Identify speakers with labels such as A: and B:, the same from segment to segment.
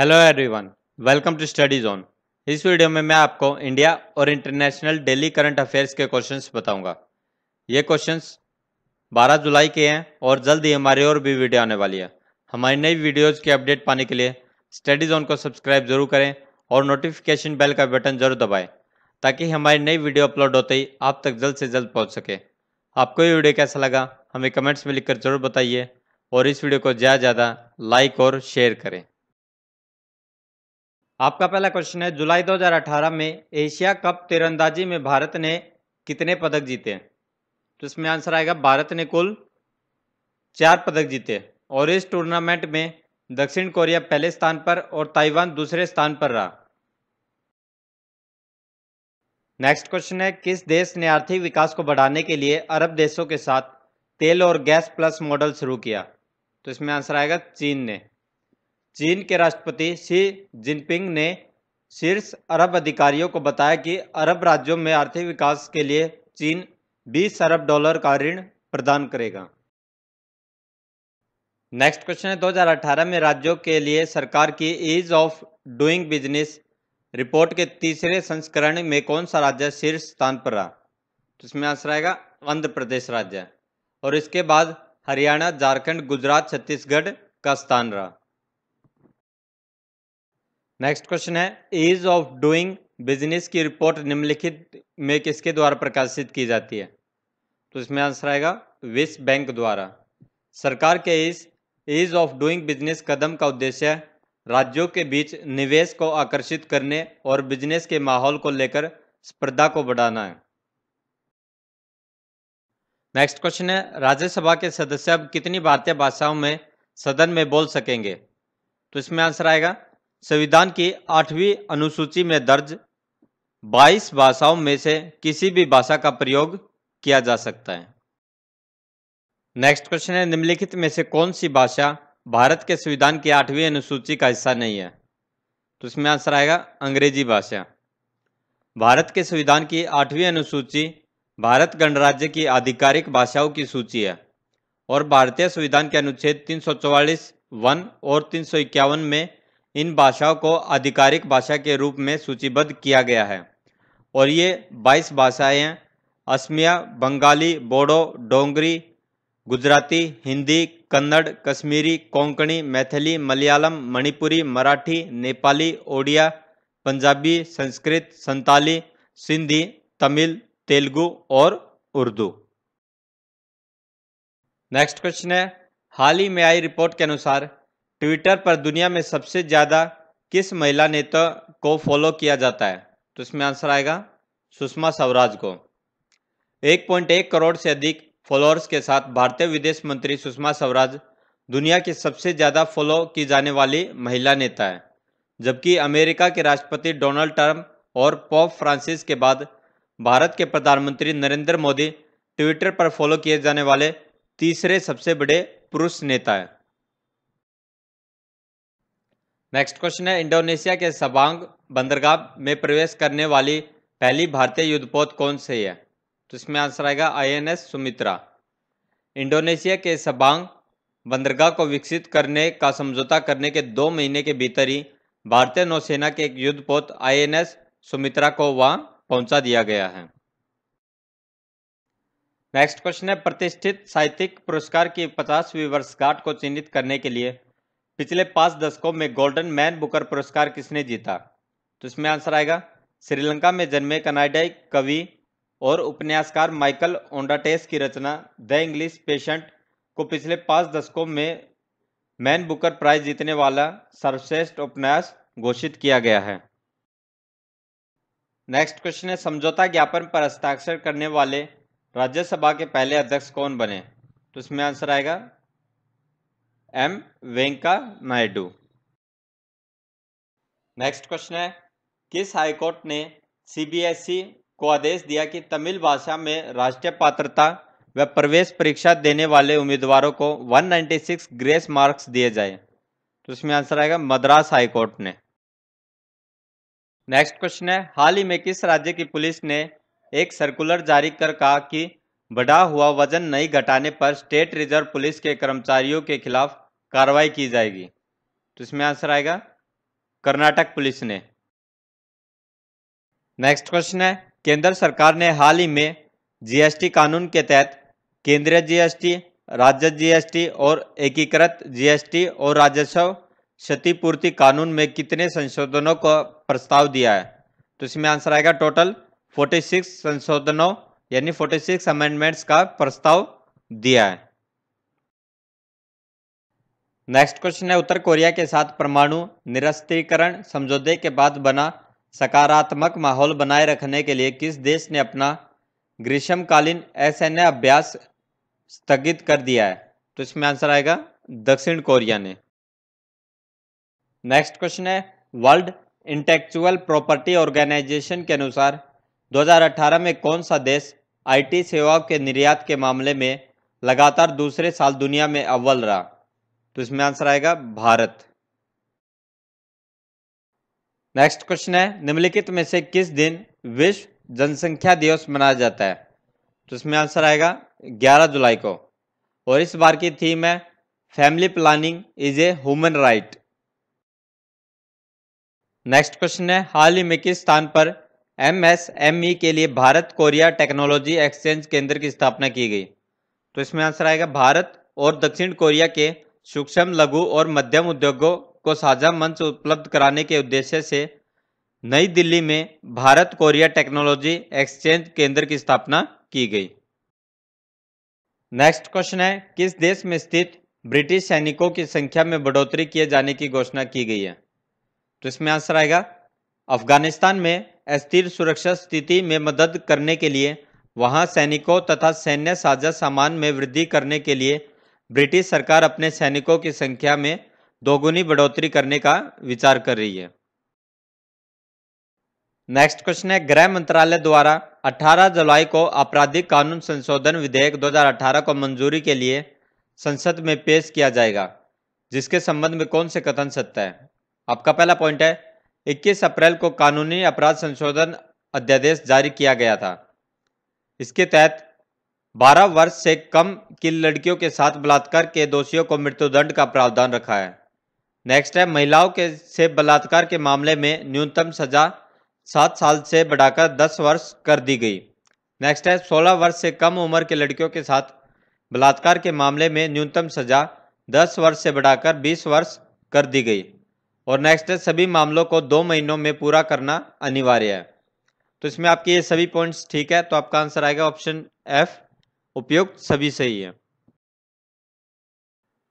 A: Hello everyone welcome to study zone इस video में मैं आपको इंडिया और इंटरनेशनल डेली करंट अफेयर्स के क्वेश्चंस बताऊँगा। ये क्वेश्चंस 12 जुलाई के हैं और जल्द ही हमारी और भी वीडियो आने वाली है। हमारी नई वीडियोज़ की अपडेट पाने के लिए स्टडी जोन को सब्सक्राइब ज़रूर करें और नोटिफिकेशन बेल का बटन ज़रूर दबाएँ, ताकि हमारी नई वीडियो अपलोड होते ही आप तक जल्द से जल्द पहुँच सके। आपको ये वीडियो कैसा लगा, हमें कमेंट्स में लिखकर ज़रूर बताइए और इस वीडियो को ज़्यादा ज़्यादा लाइक और शेयर करें। आपका पहला क्वेश्चन है, जुलाई 2018 में एशिया कप तीरंदाजी में भारत ने कितने पदक जीते तो इसमें आंसर आएगा, भारत ने कुल चार पदक जीते और इस टूर्नामेंट में दक्षिण कोरिया पहले स्थान पर और ताइवान दूसरे स्थान पर रहा। नेक्स्ट क्वेश्चन है, किस देश ने आर्थिक विकास को बढ़ाने के लिए अरब देशों के साथ तेल और गैस प्लस मॉडल शुरू किया? तो इसमें आंसर आएगा, चीन ने। चीन के राष्ट्रपति शी जिनपिंग ने शीर्ष अरब अधिकारियों को बताया कि अरब राज्यों में आर्थिक विकास के लिए चीन 20 अरब डॉलर का ऋण प्रदान करेगा। नेक्स्ट क्वेश्चन है 2018 में राज्यों के लिए सरकार की ease of doing business report के तीसरे संस्करण में कौन सा राज्य शीर्ष स्थान पर रहा? तो इसमें आंसर आएगा, आंध्र प्रदेश राज्य। और इसके बाद हरियाणा, झारखंड, गुजरात, छत्तीसगढ़ का स्थान रहा। नेक्स्ट क्वेश्चन है ईज ऑफ़ डूइंग बिज़नेस की रिपोर्ट निम्नलिखित में किसके द्वारा प्रकाशित की जाती है? तो इसमें आंसर आएगा, विश्व बैंक द्वारा। सरकार के इस ईज ऑफ़ डूइंग बिज़नेस कदम का उद्देश्य राज्यों के बीच निवेश को आकर्षित करने और बिज़नेस के माहौल को लेकर स्पर्धा को बढ़ाना है। नेक्स्ट क्वेश्चन है, राज्यसभा के सदस्य अब कितनी भारतीय भाषाओं में, सदन में बोल सकेंगे? तो इसमें आंसर आएगा संविधान की आठवीं अनुसूची में दर्ज 22 भाषाओं में से किसी भी भाषा का प्रयोग किया जा सकता है। नेक्स्ट क्वेश्चन है, निम्नलिखित में से कौन सी भाषा भारत के संविधान की आठवीं अनुसूची का हिस्सा नहीं है? तो इसमें आंसर आएगा अंग्रेज़ी भाषा। भारत के संविधान की आठवीं अनुसूची भारत गणराज्य की आधिकारिक भाषाओं की सूची है और भारतीय संविधान के अनुच्छेद 344 वन और तीन सौ इक्यावन में इन भाषाओं को आधिकारिक भाषा के रूप में सूचीबद्ध किया गया है। और ये 22 भाषाएँ असमिया, बंगाली, बोडो, डोंगरी, गुजराती, हिंदी, कन्नड़, कश्मीरी, कोंकणी, मैथिली, मलयालम, मणिपुरी, मराठी, नेपाली, ओडिया, पंजाबी, संस्कृत, संताली, सिंधी, तमिल, तेलुगु और उर्दू। नेक्स्ट क्वेश्चन है, हाल ही में आई रिपोर्ट के अनुसार ट्विटर पर दुनिया में सबसे ज़्यादा किस महिला नेता को फॉलो किया जाता है? तो इसमें आंसर आएगा सुषमा स्वराज को। 1.1 करोड़ से अधिक फॉलोअर्स के साथ भारतीय विदेश मंत्री सुषमा स्वराज दुनिया की सबसे ज़्यादा फॉलो की जाने वाली महिला नेता है, जबकि अमेरिका के राष्ट्रपति डोनाल्ड ट्रंप और पॉप फ्रांसिस के बाद भारत के प्रधानमंत्री नरेंद्र मोदी ट्विटर पर फॉलो किए जाने वाले तीसरे सबसे बड़े पुरुष नेता है। नेक्स्ट क्वेश्चन है, इंडोनेशिया के सबांग बंदरगाह में प्रवेश करने वाली पहली भारतीय युद्धपोत कौन सी है? तो इसमें आंसर आएगा आईएनएस सुमित्रा। इंडोनेशिया के सबांग बंदरगाह को विकसित करने का समझौता करने के दो महीने के भीतर ही भारतीय नौसेना के एक युद्धपोत आईएनएस सुमित्रा को वहाँ पहुँचा दिया गया है। नेक्स्ट क्वेश्चन है, प्रतिष्ठित साहित्यिक पुरस्कार की पचासवीं वर्षगांठ को चिन्हित करने के लिए पिछले पाँच दशकों में गोल्डन मैन बुकर पुरस्कार किसने जीता? तो इसमें आंसर आएगा, श्रीलंका में जन्मे कनाडाई कवि और उपन्यासकार माइकल ओंडाटेस की रचना, द इंग्लिश पेशेंट, को पिछले पाँच दशकों में मैन बुकर प्राइज जीतने वाला सर्वश्रेष्ठ उपन्यास घोषित किया गया है। नेक्स्ट क्वेश्चन है, समझौता ज्ञापन पर हस्ताक्षर करने वाले राज्यसभा के पहले अध्यक्ष कौन बने? तो इसमें आंसर आएगा M Venka Naidu next question है. किस हाईकोर्ट ने सीबीएसई को आदेश दिया कि तमिल भाषा में राष्ट्रीय पात्रता व प्रवेश परीक्षा देने वाले उम्मीदवारों को 196 ग्रेस मार्क्स दिए जाए? तो इसमें आंसर आएगा मद्रास हाईकोर्ट ने। नेक्स्ट क्वेश्चन है. हाल ही में किस राज्य की पुलिस ने एक सर्कुलर जारी कर कहा कि बढ़ा हुआ वज़न नहीं घटाने पर स्टेट रिज़र्व पुलिस के कर्मचारियों के खिलाफ कार्रवाई की जाएगी। तो इसमें आंसर आएगा, कर्नाटक पुलिस ने। नेक्स्ट क्वेश्चन है, केंद्र सरकार ने हाल ही में जीएसटी कानून के तहत केंद्रीय जीएसटी राज्य जीएसटी और एकीकृत जीएसटी और राजस्व क्षतिपूर्ति कानून में कितने संशोधनों का प्रस्ताव दिया है? तो इसमें आंसर आएगा टोटल 46 संशोधनों यानी 46 अमेंडमेंट्स का प्रस्ताव दिया है। नेक्स्ट क्वेश्चन है, उत्तर कोरिया के साथ परमाणु निरस्त्रीकरण, समझौते के बाद बना सकारात्मक माहौल बनाए रखने के लिए किस देश ने अपना ग्रीष्मकालीन असैन्य अभ्यास स्थगित कर दिया है? तो इसमें आंसर आएगा, दक्षिण कोरिया ने। नेक्स्ट क्वेश्चन है वर्ल्ड इंटेक्चुअल प्रॉपर्टी ऑर्गेनाइजेशन के अनुसार 2018 में कौन सा देश आईटी सेवाओं के निर्यात के मामले में लगातार दूसरे साल दुनिया में अव्वल रहा। तो इसमें आंसर आएगा भारत। नेक्स्ट क्वेश्चन है, निम्नलिखित में से किस दिन विश्व जनसंख्या दिवस मनाया जाता है? तो इसमें आंसर आएगा 11 जुलाई को। और इस बार की थीम है, family planning is a human right. Next question है, हाल ही में किस स्थान पर एमएसएमई के लिए भारत कोरिया टेक्नोलॉजी एक्सचेंज केंद्र की स्थापना की गई। तो इसमें आंसर आएगा भारत और दक्षिण कोरिया के सूक्ष्म, लघु और मध्यम उद्योगों को साझा मंच उपलब्ध कराने के उद्देश्य से नई दिल्ली में भारत कोरिया टेक्नोलॉजी एक्सचेंज केंद्र की स्थापना की गई। नेक्स्ट क्वेश्चन है, किस देश में स्थित ब्रिटिश सैनिकों की संख्या में बढ़ोतरी किए जाने की घोषणा की गई है? तो इसमें आंसर आएगा, अफ़गानिस्तान में अस्थिर सुरक्षा स्थिति में मदद करने के लिए, वहाँ सैनिकों तथा सैन्य साझा सामान में वृद्धि करने के लिए, ब्रिटिश सरकार अपने सैनिकों की संख्या में दोगुनी बढ़ोतरी करने का विचार कर रही है। नेक्स्ट क्वेश्चन है, गृह मंत्रालय द्वारा 18 जुलाई को आपराधिक कानून संशोधन विधेयक 2018 को मंजूरी के लिए संसद में पेश किया जाएगा, जिसके संबंध में कौन से कथन सत्य है? आपका पहला पॉइंट है 21 अप्रैल को कानूनी अपराध संशोधन अध्यादेश जारी किया गया था। इसके तहत 12 वर्ष से कम की लड़कियों के साथ बलात्कार के दोषियों को मृत्युदंड का प्रावधान रखा है। नेक्स्ट है, महिलाओं के से बलात्कार के मामले में न्यूनतम सजा सात साल से बढ़ाकर दस वर्ष कर दी गई। नेक्स्ट है, सोलह वर्ष से कम उम्र के लड़कियों के साथ बलात्कार के मामले में न्यूनतम सजा दस वर्ष से बढ़ाकर बीस वर्ष कर दी गई। और नेक्स्ट है, सभी मामलों को दो महीनों में पूरा करना अनिवार्य है। तो इसमें आपके ये सभी पॉइंट्स ठीक है तो आपका आंसर आएगा ऑप्शन एफ़ उपयुक्त, सभी सही है।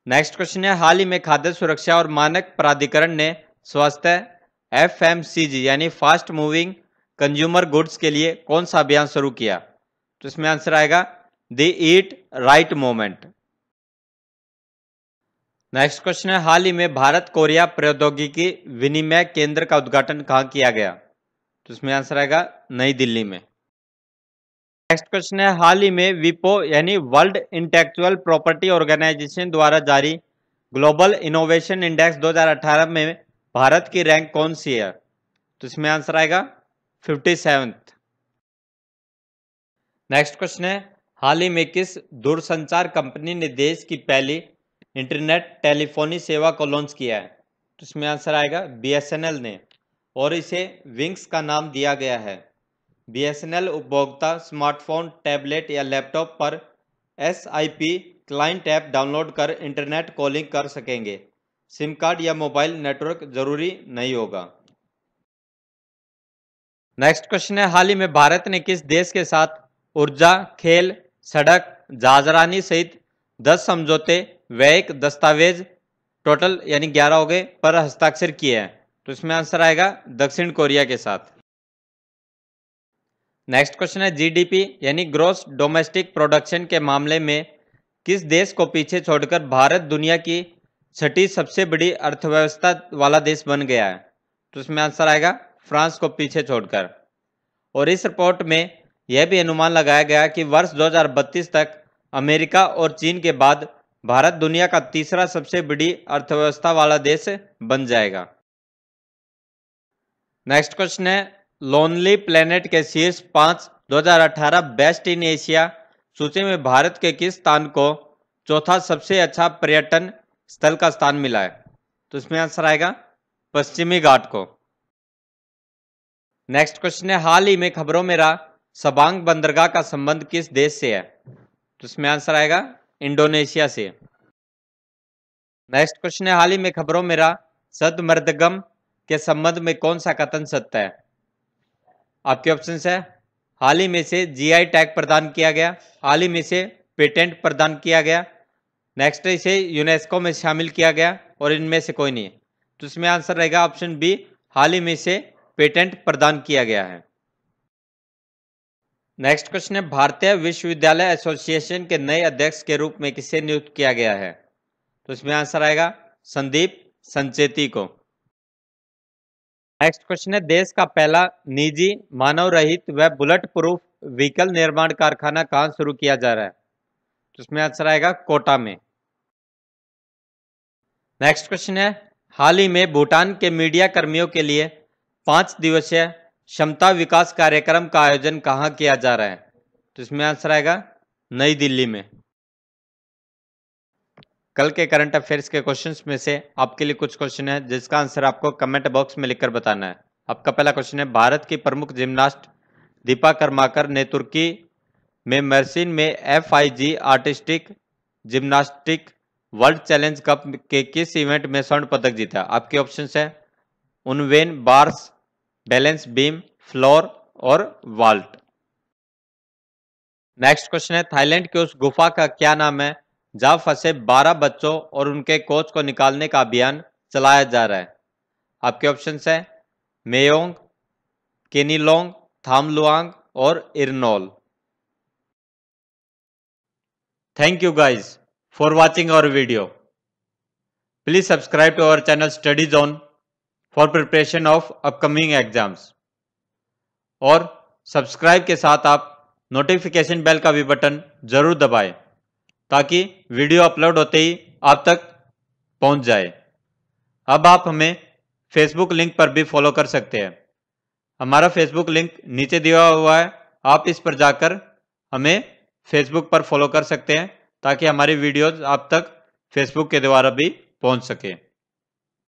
A: नेक्स्ट क्वेश्चन है, हाल ही में खाद्य सुरक्षा और मानक प्राधिकरण ने स्वास्थ्य एफएमसीजी यानी फास्ट मूविंग कंज्यूमर गुड्स के लिए कौन सा अभियान शुरू किया? तो इसमें आंसर आएगा the eat right movement next question है, हाल ही में भारत कोरिया प्रौद्योगिकी विनिमय केंद्र का उद्घाटन कहाँ किया गया? तो इसमें आंसर आएगा, नई दिल्ली में। नेक्स्ट क्वेश्चन है, हाल ही में विपो यानी वर्ल्ड इंटेलेक्चुअल प्रॉपर्टी ऑर्गेनाइजेशन द्वारा जारी ग्लोबल इनोवेशन इंडेक्स 2018 में भारत की रैंक कौन सी है? तो इसमें आंसर आएगा फिफ्टी नेक्स्ट क्वेश्चन है, हाल ही में किस दूरसंचार कंपनी ने देश की पहली इंटरनेट टेलीफोनी सेवा को लॉन्च किया है। तो इसमें आंसर आएगा बीएसएनएल ने, और इसे विंग्स का नाम दिया गया है। बीएसएनएल उपभोक्ता स्मार्टफ़ोन, टैबलेट या लैपटॉप पर S I P client app download कर इंटरनेट कॉलिंग कर सकेंगे। सिम कार्ड या मोबाइल नेटवर्क ज़रूरी नहीं होगा। नेक्स्ट क्वेश्चन है, हाल ही में भारत ने किस देश के साथ ऊर्जा, खेल, सड़क, जाजरानी सहित 10 समझौते व एक दस्तावेज़ टोटल यानी 11 हो गए, पर हस्ताक्षर किए हैं। तो इसमें आंसर आएगा दक्षिण कोरिया के साथ। नेक्स्ट क्वेश्चन है, जीडीपी यानी ग्रोस डोमेस्टिक प्रोडक्शन के मामले में किस देश को पीछे छोड़कर भारत दुनिया की छठी सबसे बड़ी अर्थव्यवस्था वाला देश बन गया है? तो इसमें आंसर आएगा फ्रांस को पीछे छोड़कर। और इस रिपोर्ट में यह भी अनुमान लगाया गया कि वर्ष 2032 तक अमेरिका और चीन के बाद भारत दुनिया का तीसरा सबसे बड़ी अर्थव्यवस्था वाला देश बन जाएगा। नेक्स्ट क्वेश्चन है लोनली प्लेनेट के शीर्ष पाँच 2018 बेस्ट इन एशिया सूची में भारत के किस स्थान को चौथा सबसे अच्छा पर्यटन स्थल का स्थान मिला है? तो इसमें आंसर आएगा, पश्चिमी घाट को। नेक्स्ट क्वेश्चन है, हाल ही में खबरों में रहा, सबांग बंदरगाह का संबंध किस देश से है? तो इसमें आंसर आएगा इंडोनेशिया से। नेक्स्ट क्वेश्चन है, हाल ही में खबरों में रहा सदमर्दगम के संबंध में कौन सा कथन सत्य है? आपके ऑप्शन है, हाल ही में से जीआई टैग प्रदान किया गया, हाल ही में से पेटेंट प्रदान किया गया नेक्स्ट इसे यूनेस्को में शामिल किया गया और इनमें से कोई नहीं तो इसमें आंसर रहेगा ऑप्शन बी हाल ही में से पेटेंट प्रदान किया गया है। नेक्स्ट क्वेश्चन है, भारतीय विश्वविद्यालय एसोसिएशन के नए अध्यक्ष के रूप में किसे नियुक्त किया गया है? तो इसमें आंसर आएगा संदीप संचेती को। नेक्स्ट क्वेश्चन है, देश का पहला निजी मानव रहित व बुलेट प्रूफ व्हीकल निर्माण कारखाना कहाँ शुरू किया जा रहा है? तो इसमें आंसर आएगा कोटा में। नेक्स्ट क्वेश्चन है, हाल ही में भूटान के मीडिया कर्मियों के लिए पाँच दिवसीय क्षमता विकास कार्यक्रम का आयोजन कहाँ किया जा रहा है? तो इसमें आंसर आएगा नई दिल्ली में। कल के करंट अफेयर्स के क्वेश्चंस में से आपके लिए कुछ क्वेश्चन है, जिसका आंसर आपको कमेंट बॉक्स में लिखकर बताना है। आपका पहला क्वेश्चन है, भारत की प्रमुख जिम्नास्ट दीपा कर्माकर ने तुर्की में मर्सिन में FIG artistic gymnastic world challenge cup के किस इवेंट में स्वर्ण पदक जीता? आपके ऑप्शन है, uneven bars balance beam, floor और वाल्ट। नेक्स्ट क्वेश्चन है, थाईलैंड के उस गुफा का क्या नाम है, जहाँ फंसे 12 बच्चों और उनके कोच को निकालने का अभियान चलाया जा रहा है? आपके ऑप्शन है, मेयोंग, केनीलोंग, थामलुआंग और इरनोल। Thank you guys for watching our video please subscribe to our channel study Zone. For preparation of upcoming exams और सब्सक्राइब के साथ आप नोटिफिकेशन बेल का भी बटन ज़रूर दबाएँ, ताकि वीडियो अपलोड होते ही आप तक पहुँच जाए। अब आप हमें फेसबुक लिंक पर भी फॉलो कर सकते हैं। हमारा फेसबुक लिंक नीचे दिया हुआ है, आप इस पर जाकर हमें फेसबुक पर फॉलो कर सकते हैं, ताकि हमारी वीडियोस आप तक फेसबुक के द्वारा भी पहुँच सके।